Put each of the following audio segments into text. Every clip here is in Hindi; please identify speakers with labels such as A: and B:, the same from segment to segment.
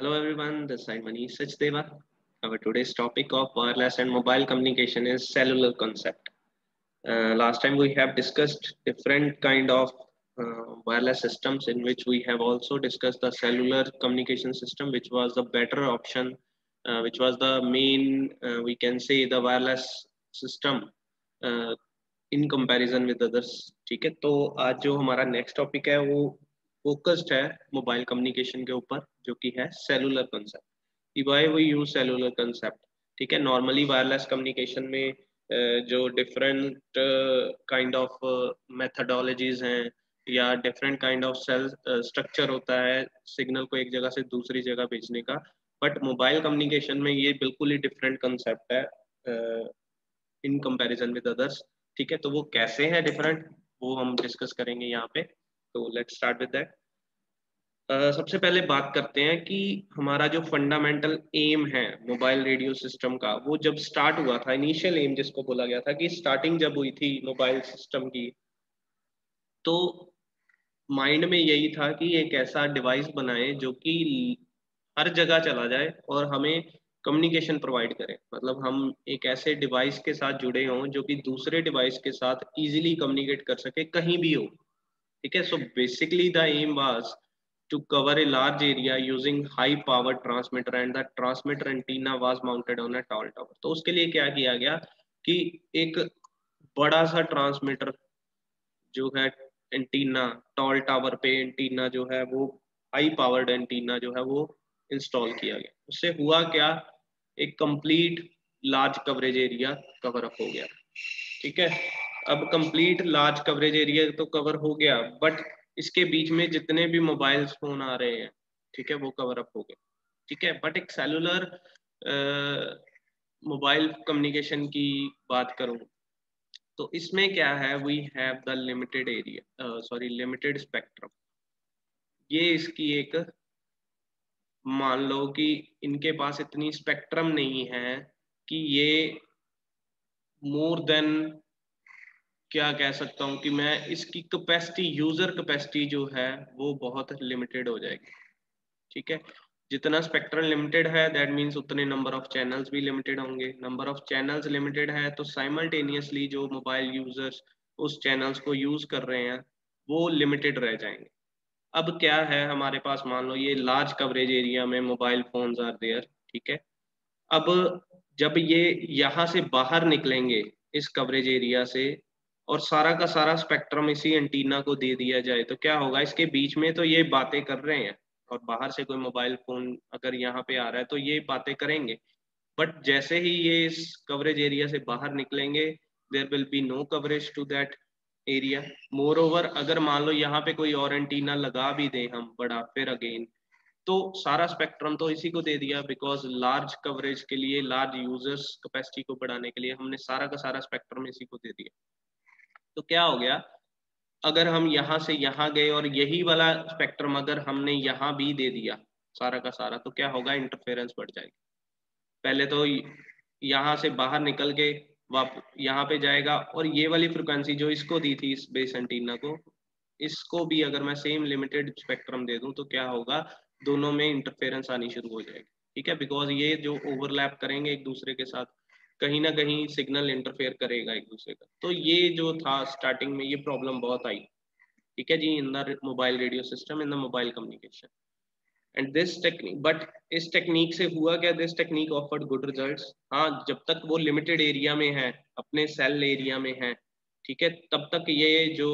A: Hello everyone, this is Manish Sachdeva. Our today's topic of wireless and mobile communication is cellular concept. Uh, last time we have discussed different kind of uh, wireless systems in which we have also discussed the cellular communication system, which was the better option, uh, which was the main, uh, we can say the wireless system uh, in comparison with others. ठीक है तो आज जो हमारा नेक्स्ट टॉपिक है वो फोकस्ड है मोबाइल कम्युनिकेशन के ऊपर, जो कि है cellular concept why we use cellular concept ठीक है नॉर्मली वायरलेस कम्युनिकेशन में जो डिफरेंट काइंड ऑफ़ मेथडोलॉजीज हैं, या different kind of cell structure होता है सिग्नल को एक जगह से दूसरी जगह भेजने का। बट मोबाइल कम्युनिकेशन में ये बिल्कुल ही डिफरेंट कंसेप्ट है इन कंपैरिजन विद अदर्स ठीक है तो वो कैसे है डिफरेंट वो हम डिस्कस करेंगे यहाँ पे। तो लेट स्टार्ट विद दैट सबसे पहले बात करते हैं कि हमारा जो फंडामेंटल एम है मोबाइल रेडियो सिस्टम का, वो जब स्टार्ट हुआ था इनिशियल एम जिसको बोला गया था कि स्टार्टिंग जब हुई थी मोबाइल सिस्टम की तो माइंड में यही था कि एक ऐसा डिवाइस बनाए जो कि हर जगह चला जाए और हमें कम्युनिकेशन प्रोवाइड करें। मतलब हम एक ऐसे डिवाइस के साथ जुड़े हों जो कि दूसरे डिवाइस के साथ इजीली कम्युनिकेट कर सके, कहीं भी हो। ठीक है? So basically the aim was to cover a large area using high power transmitter and the transmitter antenna was mounted on a tall tower. तो उसके लिए क्या किया गया कि एक बड़ा सा ट्रांसमीटर जो है एंटीना टॉल टावर पे एंटीना जो है, वो हाई पावर्ड एंटीना जो है, वो इंस्टॉल किया गया। उससे हुआ क्या? एक complete large coverage area cover up हो गया। ठीक है? अब कंप्लीट लार्ज कवरेज एरिया तो कवर हो गया बट इसके बीच में जितने भी मोबाइल फ़ोन आ रहे हैं, ठीक है, वो कवर अप हो गए, ठीक है बट एक सेलुलर मोबाइल कम्युनिकेशन की बात करूँ तो इसमें क्या है we have the limited area sorry limited spectrum ये इसकी एक, मान लो कि इनके पास इतनी स्पेक्ट्रम नहीं है कि ये मोर देन क्या कह सकता हूँ कि मैं इसकी कैपेसिटी यूज़र कैपेसिटी जो है, वो बहुत लिमिटेड हो जाएगी। ठीक है? जितना स्पेक्ट्रम लिमिटेड है दैट मीन्स उतने नंबर ऑफ़ चैनल्स भी लिमिटेड होंगे। नंबर ऑफ़ चैनल्स लिमिटेड है तो साइमल्टेनियसली जो मोबाइल यूज़र्स उस चैनल्स को यूज़ कर रहे हैं, वो लिमिटेड रह जाएँगे। अब क्या है हमारे पास? मान लो ये लार्ज कवरेज एरिया में मोबाइल फ़ोन आर देयर ठीक है? अब जब ये यहाँ से बाहर निकलेंगे, इस कवरेज एरिया से और सारा का सारा स्पेक्ट्रम इसी एंटीना को दे दिया जाए तो क्या होगा? इसके बीच में तो ये बातें कर रहे हैं, और बाहर से कोई मोबाइल फ़ोन अगर यहाँ पे आ रहा है तो ये बातें करेंगे। बट जैसे ही ये इस कवरेज एरिया से बाहर निकलेंगे there will be no coverage to that area moreover अगर मान लो यहाँ पे कोई और एंटीना लगा भी दे हम, बड़ा फिर अगेन तो सारा स्पेक्ट्रम तो इसी को दे दिया बिकॉज़ लार्ज कवरेज के लिए लार्ज यूज़र्स कैपेसिटी को बढ़ाने के लिए हमने सारा का सारा स्पेक्ट्रम इसी को दे दिया। तो क्या हो गया? अगर हम यहाँ से यहाँ गए और यही वाला स्पेक्ट्रम अगर हमने यहाँ भी दे दिया सारा का सारा तो क्या होगा? इंटरफेरेंस बढ़ जाएगी। पहले तो यहाँ से बाहर निकल के वाप, यहाँ पे जाएगा और ये वाली फ्रिक्वेंसी जो इसको दी थी, इस बेस एंटीना को, इसको भी अगर मैं सेम लिमिटेड स्पेक्ट्रम दे दूँ तो क्या होगा? दोनों में इंटरफेरेंस आनी शुरू हो जाएगी। ठीक है? बिकॉज़ ये जो ओवरलैप करेंगे एक दूसरे के साथ कहीं ना कहीं सिग्नल इंटरफेयर करेगा एक दूसरे का। तो ये जो था स्टार्टिंग में, ये प्रॉब्लम बहुत आई। ठीक है जी? In the mobile radio system in the mobile communication and this technique but इस टेक्निक से हुआ क्या? This technique offered good results हाँ जब तक वो लिमिटेड एरिया में है, अपने सेल एरिया में है, ठीक है? तब तक ये जो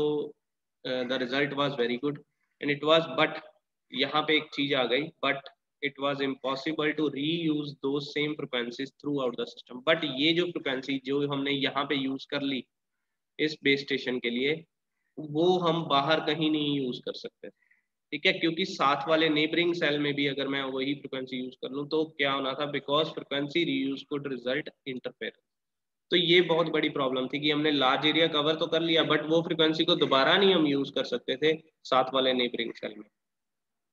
A: the result was very good and it was but यहाँ पे एक चीज़ आ गई but it was impossible to reuse those same frequencies throughout the system. But ये जो frequency जो हमने यहाँ पे use कर ली इस बेस स्टेशन के लिए, वो हम बाहर कहीं नहीं यूज़ कर सकते। ठीक है? क्योंकि साथ वाले नेबरिंग सेल में भी अगर मैं वही फ्रिक्वेंसी यूज़ कर लूँ तो क्या होना था? Because frequency reuse could result interfere तो ये बहुत बड़ी प्रॉब्लम थी कि हमने लार्ज एरिया कवर तो कर लिया बट वो फ्रिक्वेंसी को दोबारा नहीं हम यूज़ कर सकते थे साथ वाले नेबरिंग सेल में।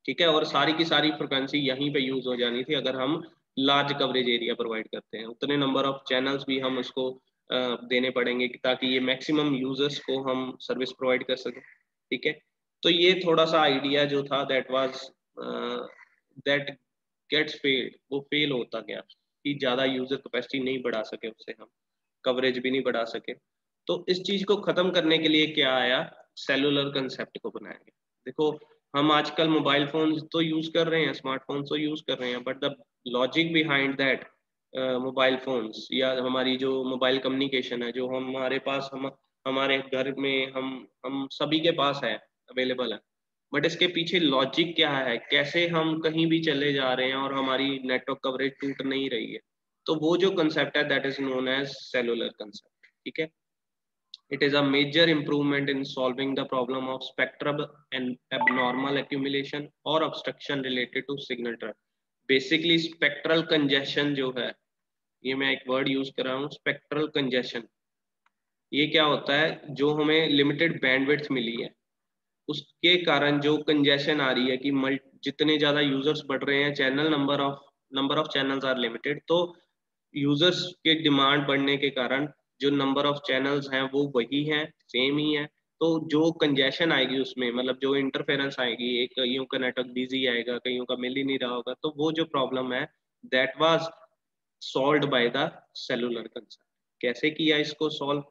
A: ठीक है? और सारी की सारी फ्रिक्वेंसी यहीं पे यूज़ हो जानी थी, अगर हम लार्ज कवरेज एरिया प्रोवाइड करते हैं। उतने नंबर ऑफ़ चैनल्स भी हम उसको देने पड़ेंगे ताकि ये मैक्सिमम यूज़र्स को हम सर्विस प्रोवाइड कर सकें। ठीक है? तो ये थोड़ा सा आइडिया जो था that was that gets failed वो फेल होता गया कि ज़्यादा यूज़र कैपेसिटी नहीं बढ़ा सके उससे हम कवरेज भी नहीं बढ़ा सके। तो इस चीज़ को ख़त्म करने के लिए क्या आया? सेलुलर कंसेप्ट को बनाया गया। देखो हम आजकल मोबाइल फ़ोन तो यूज़ कर रहे हैं स्मार्टफ़ोन तो यूज़ कर रहे हैं but the logic behind that mobile phones या हमारी जो मोबाइल कम्युनिकेशन है, जो हमारे पास, हम, हमारे घर में हम हम सभी के पास है अवेलेबल है। बट इसके पीछे लॉजिक क्या है? कैसे हम कहीं भी चले जा रहे हैं और हमारी नेटवर्क कवरेज टूट नहीं रही है? तो वो जो कंसेप्ट है that is known as cellular concept ठीक है? It is a major improvement in solving the problem of spectrum and abnormal accumulation or obstruction related to signal trap basically spectral congestion जो है ये मैं एक वर्ड यूज़ कर रहा हूँ स्पेक्ट्रल कंजेशन ये क्या होता है जो हमें लिमिटेड बैंडविड्थ मिली है उसके कारण जो कंजेशन आ रही है कि जितने ज़्यादा यूज़र्स बढ़ रहे हैं channel number of number of channels are limited तो यूज़र्स के डिमांड बढ़ने के कारण जो नंबर ऑफ़ चैनल्स हैं, वो वही हैं सेम ही है। तो जो कंजेशन आएगी उसमें मतलब जो इंटरफेरेंस आएगी, एक कईयों का नेटवर्क बिज़ी आएगा, कईयों का मिल ही नहीं रहा होगा तो वो जो प्रॉब्लम है that was solve by the cellular concept कैसे किया इसको solve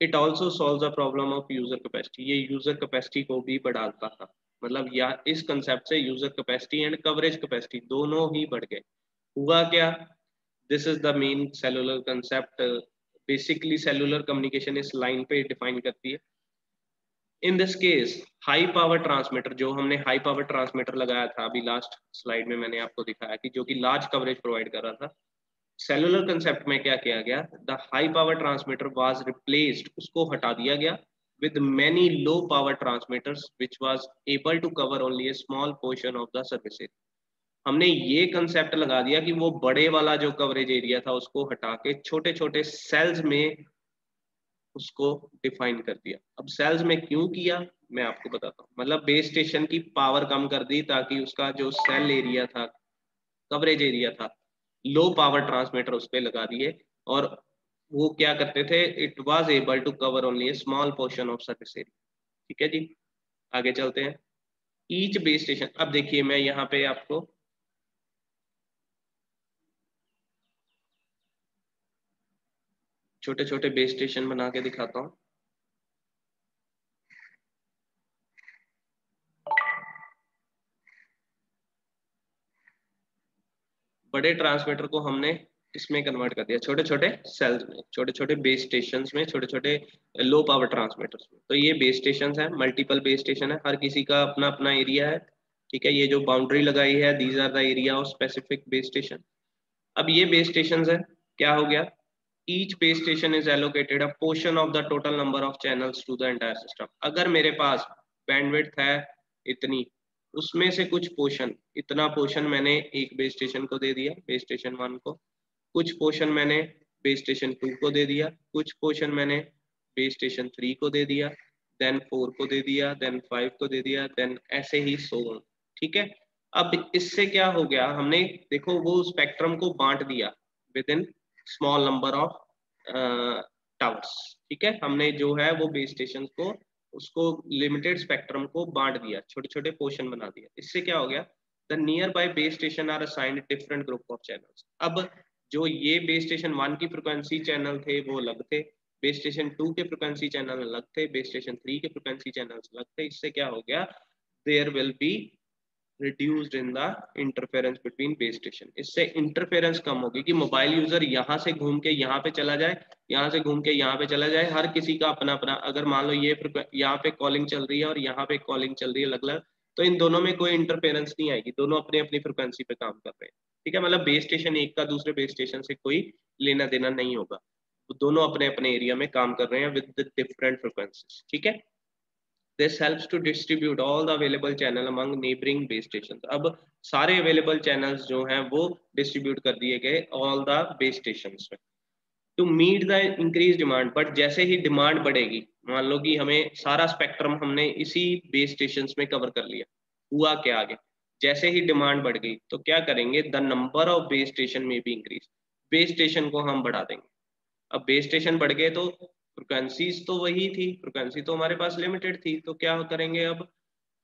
A: it also solve the problem of user capacity ये यूज़र कैपेसिटी को भी बढ़ाता था। मतलब या इस कंसेप्ट से user capacity and coverage capacity दोनों ही बढ़ गए। हुआ क्या? This is the main cellular concept basically cellular communication इस लाइन पे डिफाइन करती है। In this case high power transmitter जो हमने हाई पावर ट्रांसमीटर लगाया था, अभी लास्ट स्लाइड में मैंने आपको दिखाया कि जो कि लार्ज कवरेज प्रोवाइड कर रहा था सेलुलर कंसेप्ट में क्या किया गया? The high power transmitter was replaced उसको हटा दिया गया with many low power transmitters was able to cover only a small portion of the surface area हमने ये कंसेप्ट लगा दिया कि वो बड़े वाला जो कवरेज एरिया था उसको हटा के छोटे छोटे सेल्स में उसको डिफाइन कर दिया। अब सेल्स में क्यों किया, मैं आपको बताता हूँ। मतलब बेस स्टेशन की पावर कम कर दी ताकि उसका जो सेल एरिया था कवरेज एरिया था लो पावर ट्रांसमीटर उस पर लगा दिए और वो क्या करते थे it was able to cover only a small portion of service area ठीक है जी? आगे चलते हैं। ईच बेस स्टेशन अब देखिए मैं यहाँ पे आपको छोटे छोटे बेस स्टेशन बना के दिखाता हूँ। बड़े ट्रांसमीटर को हमने इसमें कन्वर्ट कर दिया छोटे छोटे सेल्स में छोटे छोटे बेस स्टेशन में छोटे छोटे लो पावर ट्रांसमीटर्स में। तो ये बेस स्टेशन है मल्टीपल बेस स्टेशन है, हर किसी का अपना अपना एरिया है, ठीक है? ये जो बाउंड्री लगाई है these are the area of specific base station अब ये बेस स्टेशन है, क्या हो गया? Each base station is allocated a portion of the total number of channels to the entire system. अगर मेरे पास बैंडविड्थ है इतनी, उसमें से कुछ पोर्शन इतना पोर्शन मैंने एक बेस स्टेशन को दे दिया बेस स्टेशन वन को। कुछ पोर्शन मैंने बेस स्टेशन टू को दे दिया, कुछ पोर्शन मैंने बेस स्टेशन थ्री को दे दिया देन फोर को दे दिया देन फाइव को दे दिया देन ऐसे ही सो ठीक है? अब इससे क्या हो गया? हमने, देखो, वो स्पेक्ट्रम को बांट दिया within small number of towers ठीक है? हमने जो है वो बेस स्टेशन को, उसको लिमिटेड स्पेक्ट्रम को बांट दिया छोटे छोटे पोर्शन बना दिया। इससे क्या हो गया? The nearby base station are assigned different group of channels अब जो ये बेस स्टेशन वन की फ्रिक्वेंसी चैनल थे, वो अलग थे। बेस स्टेशन टू के फ्रिक्वेंसी चैनल अलग थे। बेस स्टेशन थ्री के फ्रिक्वेंसी चैनल अलग थे। इससे क्या हो गया? There will be reduced in the interference between base station इससे इंटरफेरेंस कम होगी कि मोबाइल यूज़र यहाँ से घूम के यहाँ पे चला जाए, यहाँ से घूम के यहाँ पे चला जाए। हर किसी का अपना अपना, अगर मान लो ये यहाँ पे कॉलिंग चल रही है और यहाँ पे कॉलिंग चल रही है अलग अलग तो इन दोनों में कोई इंटरफेरेंस नहीं आएगी। दोनों अपनी अपनी फ्रिक्वेंसी पे काम कर रहे हैं। ठीक है? मतलब बेस स्टेशन एक का दूसरे बेस स्टेशन से कोई लेना देना नहीं होगा। तो दोनों अपने अपने एरिया में काम कर रहे हैं विद डिफरेंट फ्रिक्वेंसी ठीक है? This helps to distribute all the available channel among neighboring base stations अब सारे available channels जो हैं वो distribute कर दिए गए all the base stations में to meet the increased demand but जैसे ही demand बढ़ेगी मान लो कि हमें सारा स्पेक्ट्रम हमने इसी बेस स्टेशन में कवर कर लिया हुआ क्या आगे जैसे ही डिमांड बढ़ गई तो क्या करेंगे the number of base station में भी इंक्रीज बेस स्टेशन को हम बढ़ा देंगे अब बेस स्टेशन बढ़ गए तो फ्रिक्वेंसीज तो वही थी फ्रिक्वेंसी तो हमारे पास लिमिटेड थी तो क्या करेंगे अब?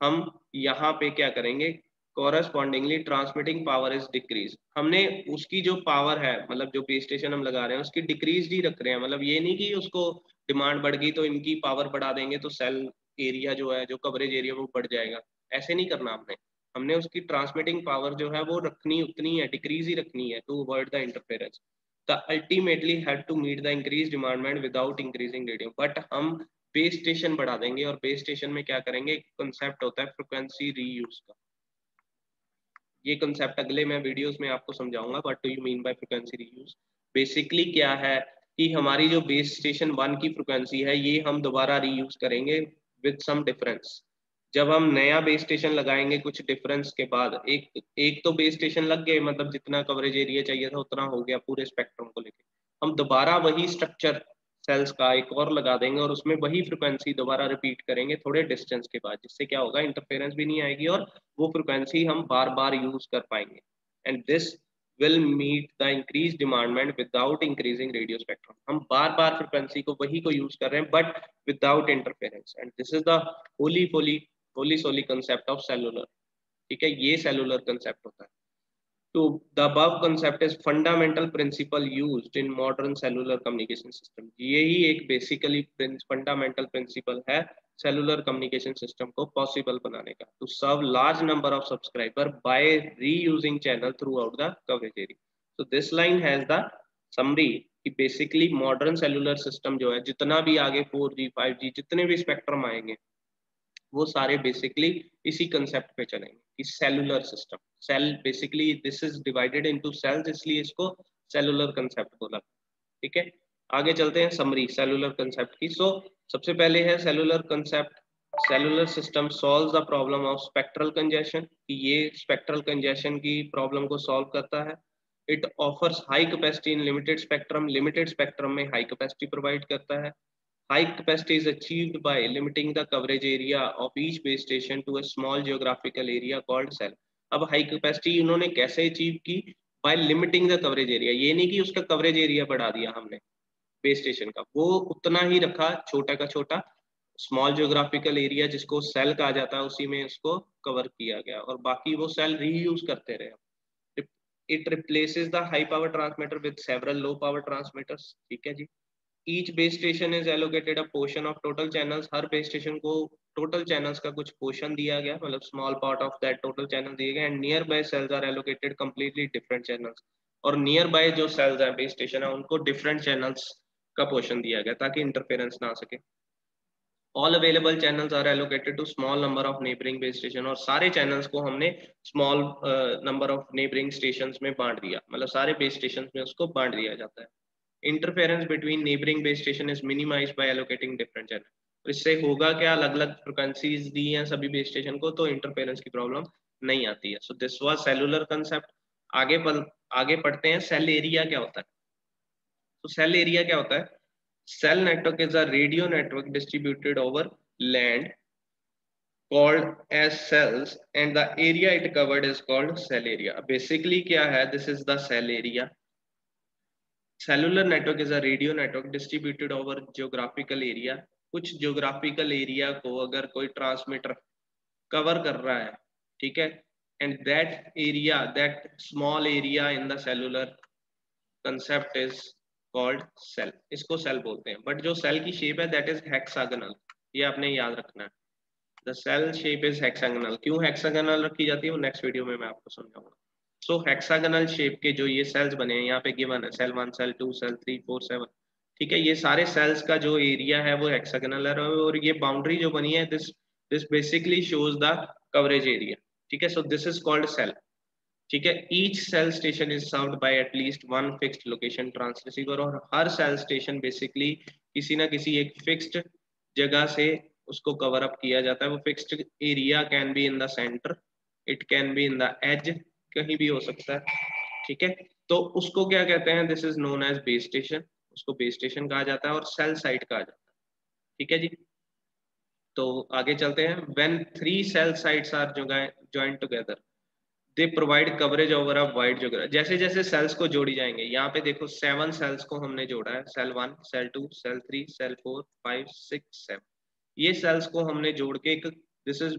A: हम यहाँ पे क्या करेंगे? Correspondingly transmitting power is decrease हमने उसकी जो पावर है मतलब जो बेस स्टेशन हम लगा रहे हैं, उसकी डिक्रीज ही रख रहे हैं। मतलब ये नहीं कि उसको डिमांड बढ़ गई तो इनकी पावर बढ़ा देंगे तो सेल एरिया जो है, जो कवरेज एरिया वो बढ़ जाएगा। ऐसे नहीं करना हमने। हमने उसकी ट्रांसमिटिंग पावर जो है वो रखनी उतनी है डिक्रीज ही रखनी है to avoid the interference the ultimately had to meet the increase demandment without increasing radio but हम बेस स्टेशन बढ़ा देंगे और बेस स्टेशन में क्या करेंगे? कंसेप्ट होता है फ्रिक्वेंसी रीयूज का। ये कंसेप्ट अगले मैं वीडियोस में आपको समझाऊँगा what do you mean by frequency reuse basically क्या है कि हमारी जो बेस स्टेशन वन की फ्रिक्वेंसी है, ये हम दोबारा रीयूज करेंगे विद सम डिफरेंस जब हम नया बेस स्टेशन लगाएँगे कुछ डिफरेंस के बाद, एक एक तो बेस स्टेशन लग गए मतलब जितना कवरेज एरिया चाहिए था उतना हो गया पूरे स्पेक्ट्रम को लेके। हम दोबारा वही स्ट्रक्चर सेल्स का एक और लगा देंगे और उसमें वही फ्रिक्वेंसी दोबारा रिपीट करेंगे थोड़े डिस्टेंस के बाद, जिससे क्या होगा इंटरफेरेंस भी नहीं आएगी और वो फ्रिक्वेंसी हम बार बार यूज़ कर पाएँगे। And this will meet the increase demandment without increasing radio spectrum हम बार बार फ्रिक्वेंसी को वही को यूज़ कर रहे हैं but without interference and this is the wholly फोली wholly solely concept of cellular ठीक है? ये सेलुलर कंसेप्ट होता है। तो the above concept is fundamental principle use in modern cellular communication system ये ही एक बेसिकली फंडामेंटल प्रिंसिपल है सेलुलर कम्युनिकेशन सिस्टम को पॉसिबल बनाने का। To serve large number of subscriber by reusing channel throughout the coverage area so this line has the summary कि बेसिकली मॉडर्न सेलुलर सिस्टम जो है, जितना भी आगे 4G 5G जितने भी स्पेक्ट्रम आएँगे वो सारे बेसिकली इसी कंसेप्ट पे चलेंगे कि cellular system cell basically this is divided into cells इसलिए इसको सेलुलर कंसेप्ट बोला। ठीक है? आगे चलते हैं समरी सेलुलर कंसेप्ट की। सो so, सबसे पहले है cellular concept cellular system solve the problem of spectral congestion कि ये स्पेक्ट्रल कंजेशन की प्रॉब्लम को सॉल्व करता है। It offers high capacity in limited spectrum limited spectrum में हाई कैपेसिटी प्रोवाइड करता है। High capacity is achieved by limiting the coverage area of each base station to a small geographical area called cell. अब हाई कैपेसिटी उन्होंने कैसे अचीव की? By limiting the coverage area ये नहीं कि उसका कवरेज एरिया बढ़ा दिया हमने बेस स्टेशन का। वो उतना ही रखा, छोटा का छोटा स्मॉल जियोग्राफिकल एरिया जिसको सेल कहा जाता है, उसी में उसको कवर किया गया। और बाकी वो सेल रीयूज करते रहे। It replaces the high power transmitter with several low power transmitters ठीक है जी? Each base station is allocated a portion of total channels her base station को total channels का कुछ portion दिया गया मतलब small part of that total channel दिए गए and nearby cells are allocated completely different channels और nearby जो cells हैं base station है उनको different channels का portion दिया गया ताकि interference ना आ सके all available channels are allocated to small number of neighboring base station और सारे channels को हमने uh, number of neighboring stations में बांट दिया मतलब सारे base stations में उसको बांट दिया जाता है interference between neighbouring base station is minimise by allocating different channel इससे होगा क्या? अलग अलग फ्रिक्वेंसीज दी हैं सभी बेस स्टेशन को तो इंटरफेरेंस की प्रॉब्लम नहीं आती है। So this was cellular concept आगे आगे पढ़ते हैं सेल एरिया क्या होता है? तो सेल एरिया क्या होता है? Cell network is a radio network distributed over land called as cells and the area it covered is called cell area basically क्या है? This is the cell area cellular network is a radio network distributed over geographical area कुछ जियोग्राफिकल एरिया को अगर कोई ट्रांसमीटर कवर कर रहा है, ठीक है? And that area that small area in the cellular concept is called cell इसको सेल बोलते हैं। बट जो सेल की शेप है दैट इज़ हेक्सागनल ये आपने याद रखना है। The cell shape is hexagonal क्यों हेक्सागनल रखी जाती है? वो नेक्स्ट वीडियो में मैं आपको समझाऊँगा। सो हेक्सागनल शेप के जो ये सेल्स बने हैं, यहाँ पे गिवन है cell one cell two cell three four seven ठीक है, ये सारे सेल्स का जो एरिया है वो हेक्सागनल है और ये बाउंड्री जो बनी है this this basically shows the coverage area ठीक है so this is called cell ठीक है each cell station is served by at least one fixed location transreceiver और हर सेल स्टेशन बेसिकली किसी ना किसी एक फिक्स्ड जगह से उसको कवर अप किया जाता है। वो fixed area can be in the centre it can be in the edge कहीं भी हो सकता है, ठीक है? तो उसको क्या कहते हैं? This is known as base station उसको बेस स्टेशन कहा जाता है और सेल साइट कहा जाता है, ठीक है जी? तो आगे चलते हैं। When three cell sites are joint together they provide coverage over a wide geography जैसे जैसे सेल्स को जोड़ी जाएँगे, यहाँ पे देखो सेवन सेल्स को हमने जोड़ा है cell one cell two cell three cell four five six seven ये सेल्स को हमने जोड़ के एक दिस इज़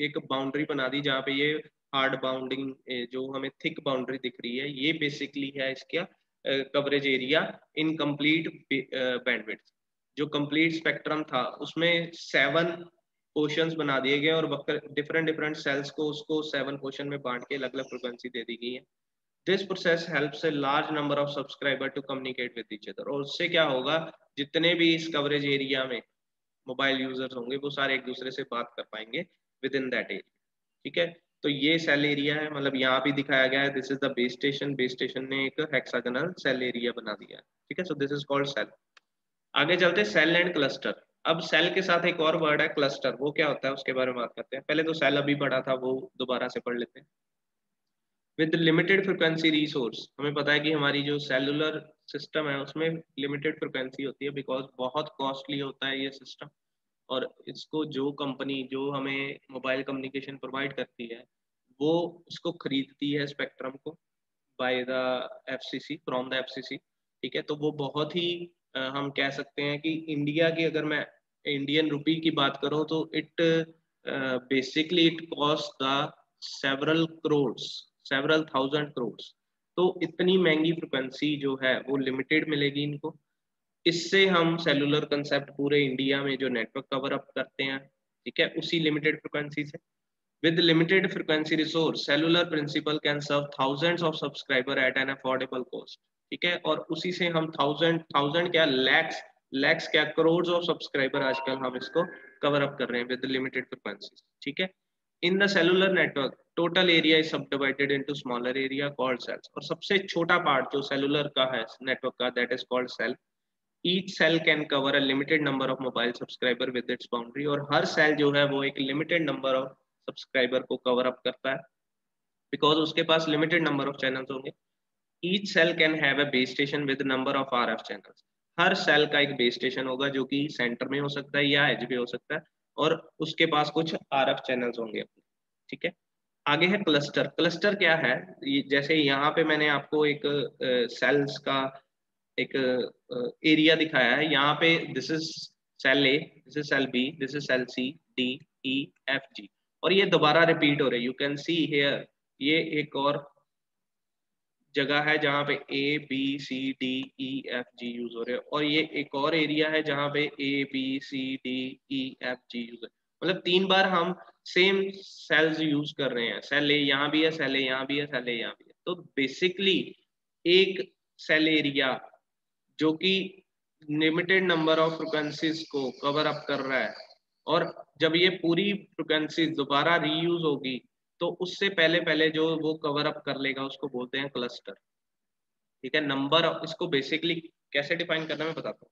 A: एक बाउंड्री बना दी जहाँ पे ये हार्ड बाउंडिंग जो हमें थिक बाउंड्री दिख रही है, ये बेसिकली है इसका coverage area in complete bandwidth जो कंप्लीट स्पेक्ट्रम था, उसमें सेवन पोर्शंस बना दिए गए और डिफरेंट डिफरेंट सेल्स को उसको सेवन पोर्शन में बांट के अलग अलग फ्रिक्वेंसी दे दी गई है। This process helps a large number of subscriber to communicate with each other और उससे क्या होगा, जितने भी इस कवरेज एरिया में मोबाइल यूज़र्स होंगे, वो सारे एक दूसरे से बात कर पाएँगे विद इन दैट एरिया ठीक है? तो ये सेल एरिया है मतलब यहाँ भी दिखाया गया है this is the base station base station ने एक हेक्सागोनल सेल एरिया बना दिया है, ठीक है? So this is called cell आगे चलते सेल एंड क्लस्टर अब सेल के साथ एक और वर्ड है क्लस्टर वो क्या होता है, उसके बारे में बात करते हैं। पहले तो सेल अभी पढ़ा था, वो दोबारा से पढ़ लेते हैं। विद लिमिटेड फ्रिक्वेंसी रिसोर्स हमें पता है कि हमारी जो सेलुलर सिस्टम है, उसमें लिमिटेड फ्रिक्वेंसी होती है बिकॉज़ बहुत कॉस्टली होता है ये सिस्टम और इसको जो कंपनी जो हमें मोबाइल कम्युनिकेशन प्रोवाइड करती है, वो उसको खरीदती है स्पेक्ट्रम को by the FCC from the FCC ठीक है? तो वो बहुत ही हम कह सकते हैं कि इंडिया की अगर मैं इंडियन रुपी की बात करूँ तो it basically it cost the several crores several thousand crores तो इतनी महँगी फ्रिक्वेंसी जो है, वो लिमिटेड मिलेगी इनको। इससे हम सेलुलर कंसेप्ट पूरे इंडिया में जो नेटवर्क कवर अप करते हैं, ठीक है, उसी लिमिटेड फ्रिक्वेंसी से। With limited frequency resource, cellular principal can serve thousands of subscriber at an affordable cost, ठीक है? और उसी से हम थाउज़ेंड थाउज़ेंड क्या लैक्स लैक्स क्या करोड़ ऑफ़ सब्सक्राइबर आजकल हम इसको कवर अप कर रहे हैं विद लिमिटेड फ्रिक्वेंसी ठीक है? In the cellular network total area is subdivided into smaller area called cells और सबसे छोटा पार्ट जो सेलुलर का है नेटवर्क का that is called cell each cell can cover a limited number of mobile subscriber with its boundary और हर सेल जो है वो एक लिमिटेड नंबर ऑफ़ सब्सक्राइबर को कवर अप करता है। बिकॉज़ उसके पास लिमिटेड नंबर ऑफ़ चैनल्स होंगे each cell can have a base station with number of R F her cell का एक बेस स्टेशन होगा जो कि सेंटर में हो सकता है या एज पे हो सकता है और उसके पास कुछ एफ़ चैनल्स होंगे ठीक है? आगे है क्लस्टर क्लस्टर क्या है? जैसे यहाँ पे मैंने आपको एक सेल्स uh, का एक एरिया दिखाया है। यहाँ पे this is cell A this is cell B this is cell C D E F G और ये दोबारा रिपीट हो रहे यू कैन सी हेयर ये एक और जगह है जहाँ पे A B C D E F G use हो रहे हैं। और ये एक और एरिया है जहाँ पे A B C D E F G use है मतलब तीन बार हम सेम सेल्स यूज़ कर रहे हैं। सेल ए यहाँ भी है सेल ए यहाँ भी है सेल ए यहाँ भी है। तो बेसिकली एक सेल एरिया जो कि लिमिटेड नंबर ऑफ़ फ्रिक्वेंसीज को कवर अप कर रहा है। और जब ये पूरी फ्रिक्वेंसी दोबारा रीयूज होगी तो उससे पहले पहले जो वो कवर अप कर लेगा, उसको बोलते हैं क्लस्टर ठीक है? नंबर इसको बेसिकली कैसे डिफाइन करना मैं बताता हूँ।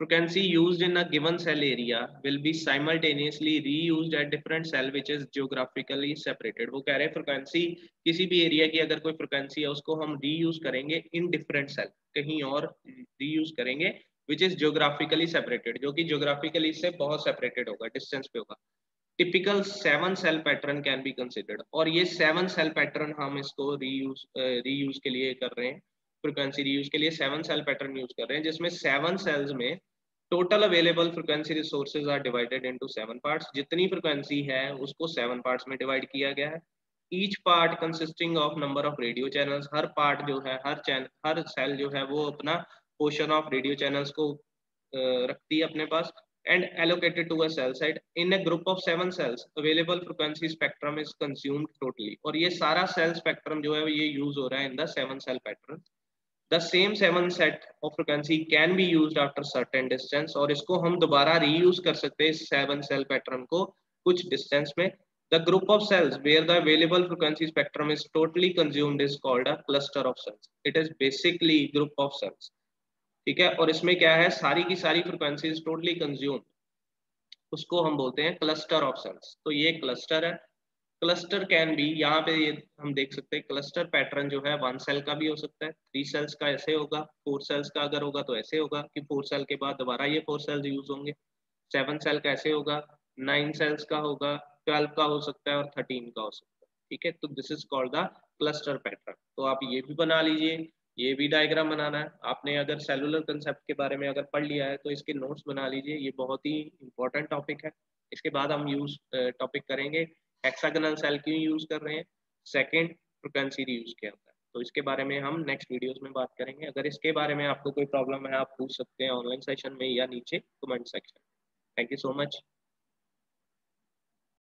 A: Frequency used in a given cell area will be simultaneously reused at different cell which is geographically separated कह रहे हैं frequency किसी भी एरिया की अगर कोई frequency है उसको हम reuse करेंगे in different cell कहीं और reuse करेंगे विच इज़ जियोग्राफिकली सेपरेटेड जो कि जियोग्राफिकली से बहुत सेपरेटेड होगा डिस्टेंस पे होगा typical seven cell pattern can be considered और ये सेवन सेल पैटर्न हम इसको रीयूज रीयूज के लिए कर रहे हैं फ्रिक्वेंसी रीयूज के लिए सेवन सेल पैटर्न यूज़ कर रहे हैं, जिसमें सेवन सेल्स में total available frequency resources are divided into seven parts जितनी फ्रिक्वेंसी है, उसको सेवन पार्ट्स में डिवाइड किया गया है। Each part consisting of number of radio channels her part जो है, हर चैनल हर सेल जो है, वो अपना पोर्शन ऑफ़ रेडियो चैनल्स को रखती है अपने पास and allocated to a cell site in a group of seven cells, available frequency spectrum is consumed totally और ये सारा cell spectrum जो है ये use हो रहा है in the seven cell pattern the same seven set of frequency can be used after certain distance और इसको हम दोबारा reuse कर सकते हैं seven cell pattern को कुछ distance में the group of cells where the available frequency spectrum is totally consumed is called a cluster of cells it is basically group of cells ठीक है और इसमें क्या है सारी की सारी फ्रिक्वेंसीज टोटली कंज्यूम उसको हम बोलते हैं क्लस्टर ऑफ़ सेल्स तो ये क्लस्टर है क्लस्टर कैन बी यहाँ पे ये हम देख सकते हैं क्लस्टर पैटर्न जो है वन सेल का भी हो सकता है थ्री सेल्स का ऐसे होगा फोर सेल्स का अगर होगा तो ऐसे होगा कि फोर सेल के बाद दोबारा ये फोर सेल्स यूज़ होंगे सेवन सेल का ऐसे होगा नाइन सेल्स का होगा ट्वेल्व का हो सकता है और थर्टीन का हो सकता है, ठीक है? तो this is called the cluster pattern तो आप ये भी बना लीजिए, ये भी डायग्राम बनाना है। आपने अगर सेलुलर कंसेप्ट के बारे में अगर पढ़ लिया है तो इसके नोट्स बना लीजिए, ये बहुत ही इंपॉर्टेंट टॉपिक है। इसके बाद हम यूज़ टॉपिक करेंगे। हेक्सागोनल सेल क्यों यूज़ कर रहे हैं? सेकेंड फ्रिक्वेंसी यूज़ किया होता है। तो इसके बारे में हम नेक्स्ट वीडियोस में बात करेंगे। अगर इसके बारे में आपको कोई प्रॉब्लम है, आप पूछ सकते हैं ऑनलाइन सेशन में या नीचे comment section thank you so much